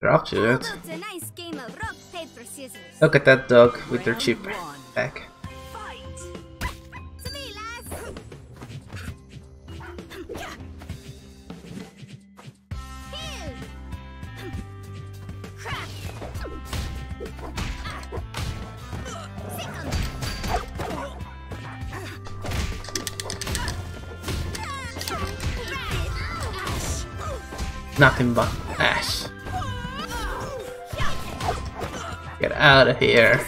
They're up to it. Nice rock, paper. Look at that dog with their cheap back. Fight! To me, lads! Here! Crack! Second! Nothing but Get out of here.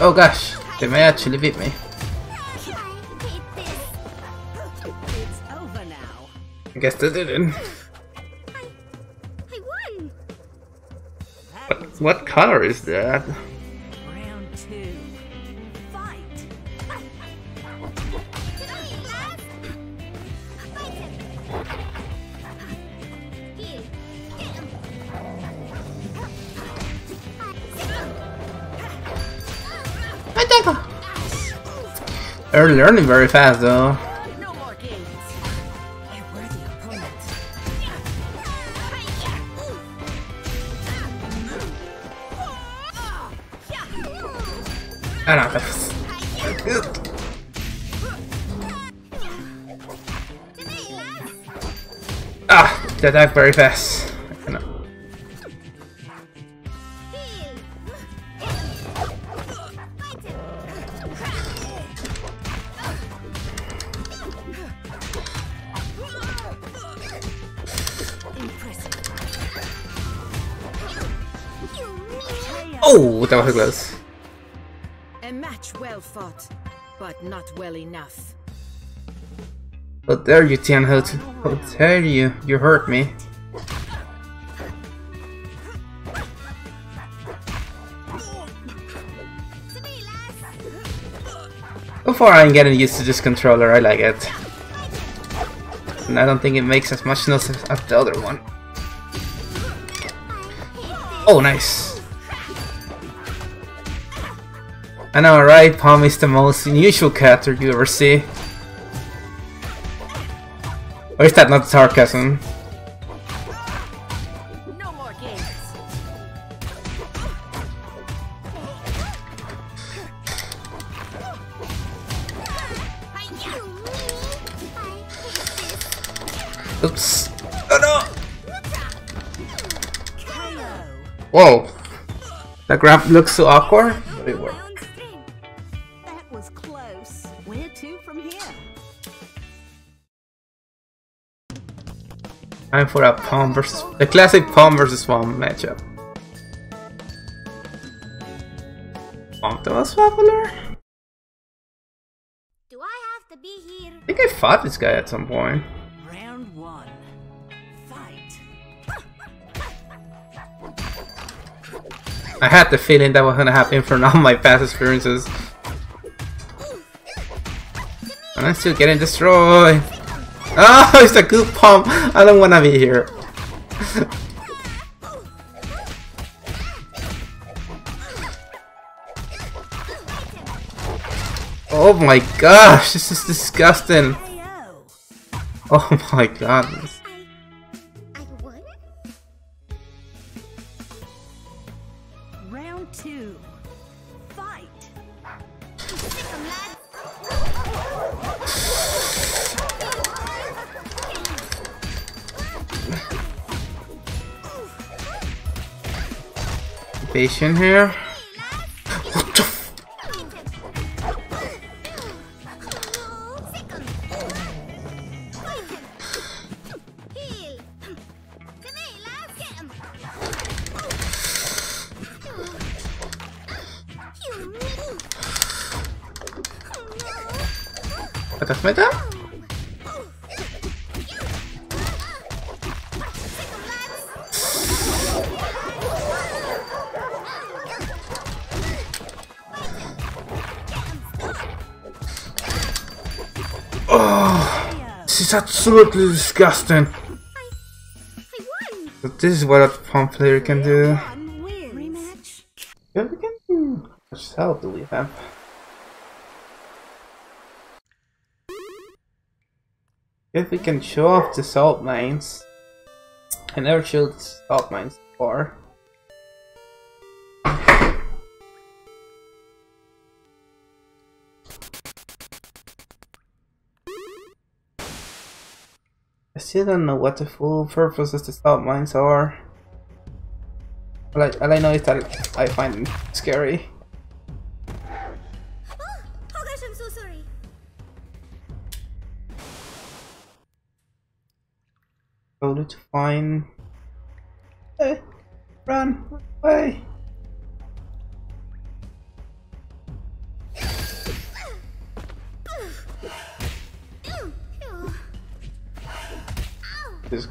Oh gosh, they may actually beat me. I guess they didn't. What color is that? They're learning very fast though. I. Ah, they attack very fast. Close. A match well fought, but not well enough. How dare you, Tianhuo? How dare you? You hurt me. today, lads! So far I'm getting used to this controller, I like it. And I don't think it makes as much noise as the other one. Oh, nice. I know, right? Pom is the most unusual character you ever see. Or is that not sarcasm? No more games. You mean I hate this? Oops. Oh no! Whoa! That grab looks so awkward, but it worked. Was close. Where to from here? Time for a Pom versus the classic Pom versus Pom matchup. Pom was popular? Do I have to be here? I think I fought this guy at some point. Round one. Fight. I had the feeling that was gonna happen from all my past experiences. I'm still getting destroyed. Oh, it's a good pump. I don't wanna be here. oh my gosh, this is disgusting. Oh my god. Patient here. Absolutely disgusting. But this is what a Pom player can do. Yeah, we can. Help do we have? If we can show off the salt mines. I never showed salt mines before. Still don't know what the full purpose of the salt mines are. All I, all I know is that I find them scary. Oh, oh gosh, I'm so sorry. Only to find. Hey, run away! This.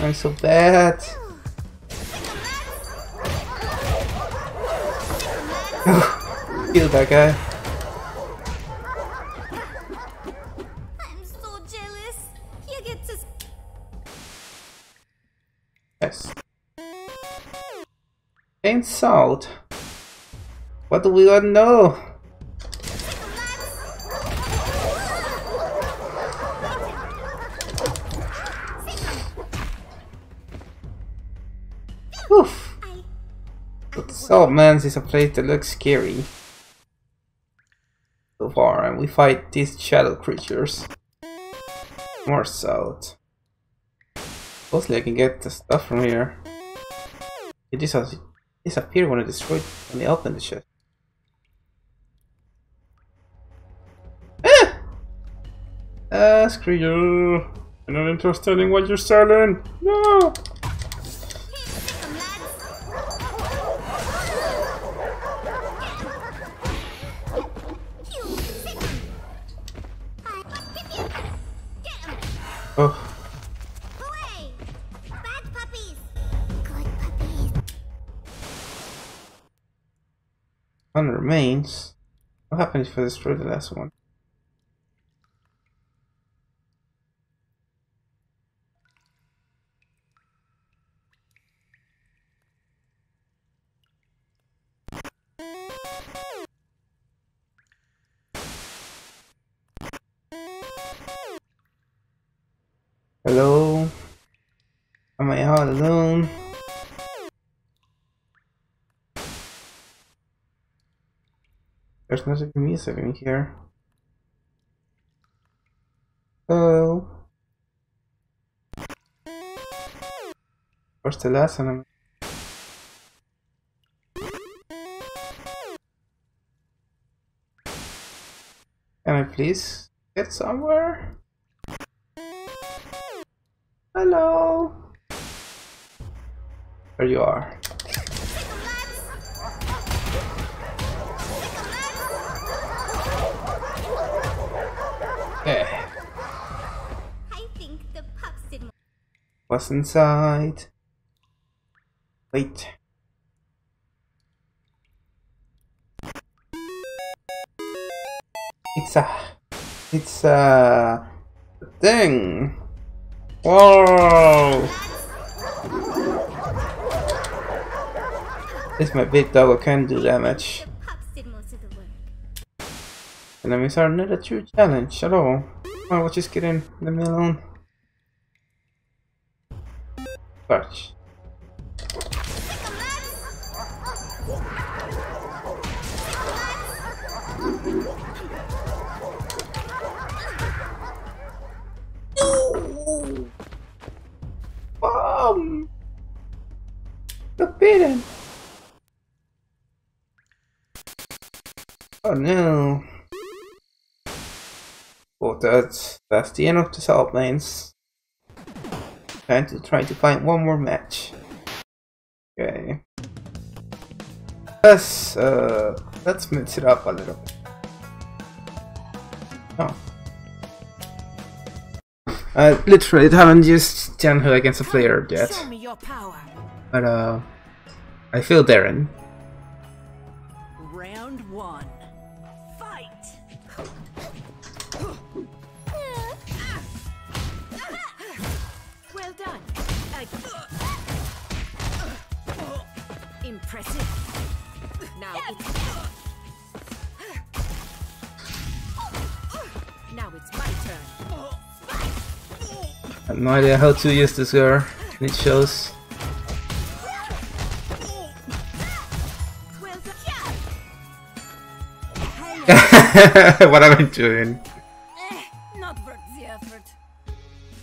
I'm so bad. Kill that guy. I'm so jealous. You get to. Yes. Ain't salt. What do we want to know? But Salt Mines is a place that looks scary. So far, and we fight these shadow creatures. More salt. Mostly I can get the stuff from here. It dis- disappeared when I destroyed when I opened the chest. Ah! Ah, screw you! I'm not interested in what you're selling! No! One remains. What happens if I destroy the last one? Hello? Am I all alone? There's nothing music in here. Oh. Where's the last one? Can I please get somewhere? Hello? There you are. Inside? Wait. It's a, it's a thing. Whoa! This my big dog can do damage. The pups did most of the work. Enemies are not a true challenge at all. Oh, we'll just get in the middle. Bomb! Forbidden! Oh no. Well, that's that's the end of the salt lanes. Time to try to find one more match. Okay. Let's uh let's mix it up a little bit. Oh. I literally haven't used Tianhuo against a player yet, Show me your power. but uh, I feel Darren. Round one. Impressive. Now it's now it's my turn. I have no idea how to use this girl. It shows. What am I doing? Eh, not worth the effort.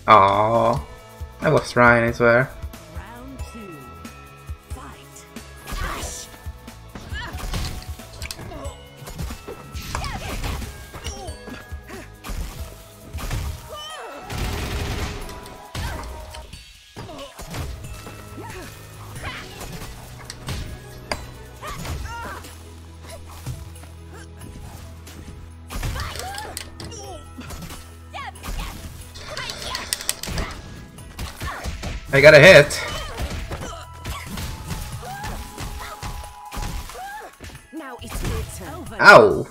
Aww. I was trying, I swear. I got a hit. Now it's your turn. Ow!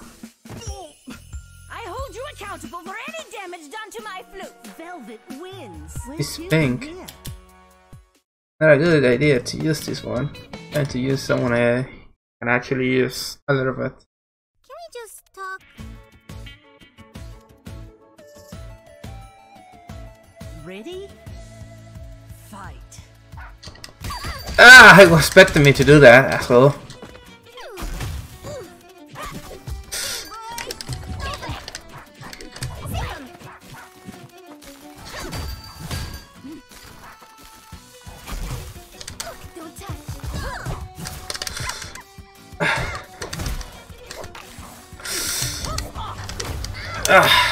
I hold you accountable for any damage done to my flute. Velvet wins. It's pink. Not a good idea to use this one. And to use someone I can actually use a little bit. Can we just talk? Ready? Ah! I was expecting me to do that, asshole. Don't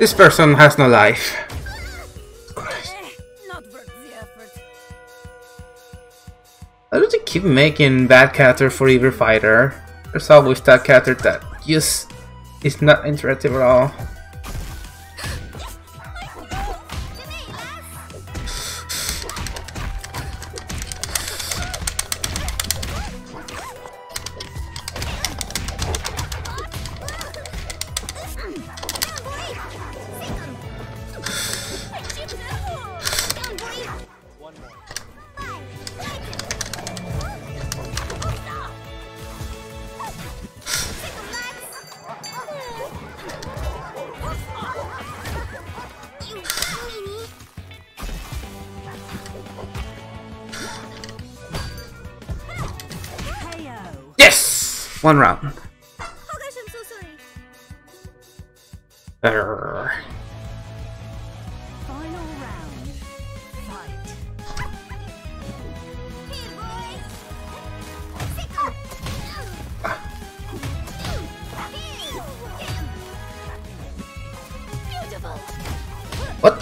This person has no life. Why do they keep making bad character for every fighter? There's always that character that just is not interactive at all. One round. Oh gosh, I'm so sorry. Arrgh. Final round. Fight. Here, boy. Beautiful. What?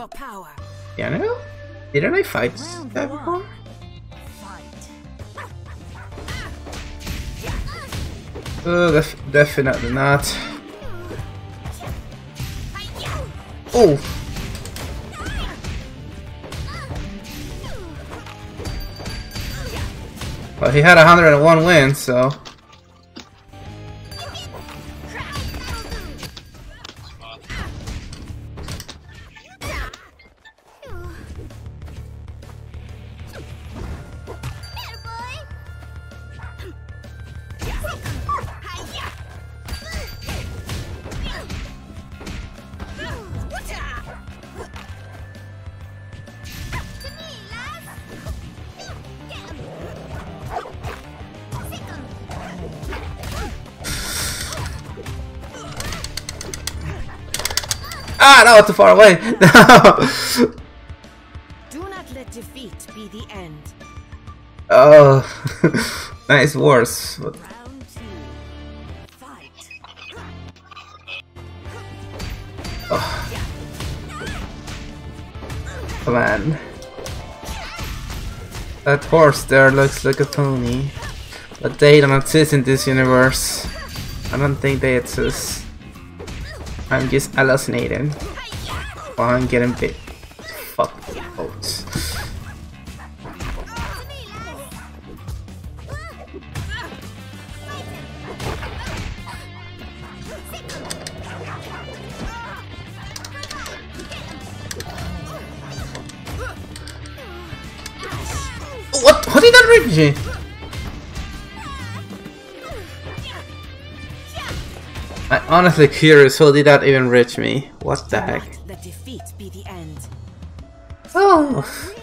Your power. Piano? Didn't I fight Round that before? Fight. Uh, def definitely not. Oh! Well, he had 101 wins, so... Ah, no, too far away. No. Do not let defeat be the end. Oh, nice worse. But Round two. Fight. come on. That horse there looks like a pony. But they don't exist in this universe. I don't think they exist. I'm just hallucinating. I'm getting bit. Fuck boats. What? How did that reach me? Honestly curious, how did that even reach me? What the heck? フッ。